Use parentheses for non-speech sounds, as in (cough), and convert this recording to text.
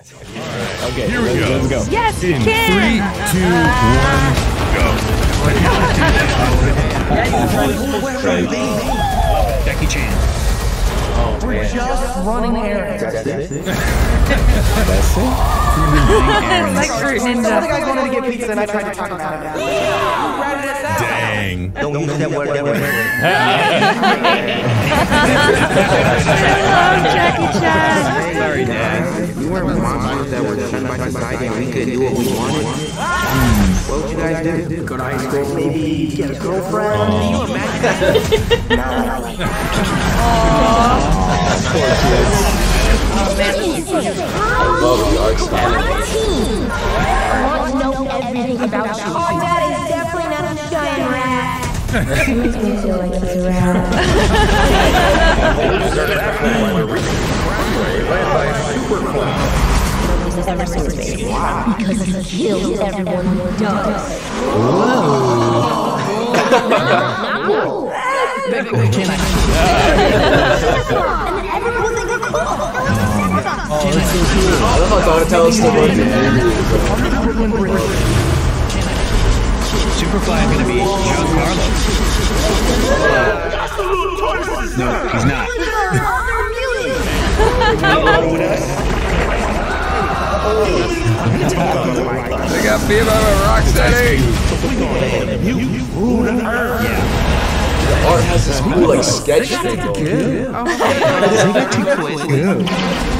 Okay, Here we let's, go. let's go. Yes, you In can. three, two, one, go. Jackie Chan. Oh, just running errands. That's it. it's (laughs) like Fruit Some of the guys wanted to get pizza and I tried to talk about it. Ratted us out. Dang. Don't use that word that word. Oh, (laughs) Jackie Chan. Sent by society and we couldn't do what we wanted. What would you guys do? Go to high school, maybe get a girlfriend. Do you imagine? I Love the arts animation. I want to know everything about you. Oh, that is definitely not a giant rat. Makes me feel like he's a rat. Nobody's ever seen his face. Because he kills everyone he does. Not cool. And then everyone will think we're cool. I love how Donatello's still going to Superfly is gonna be Giancarlo. No, he's not. They got beat by a Rocksteady. Art has this cool like sketch thing going. He got too quick.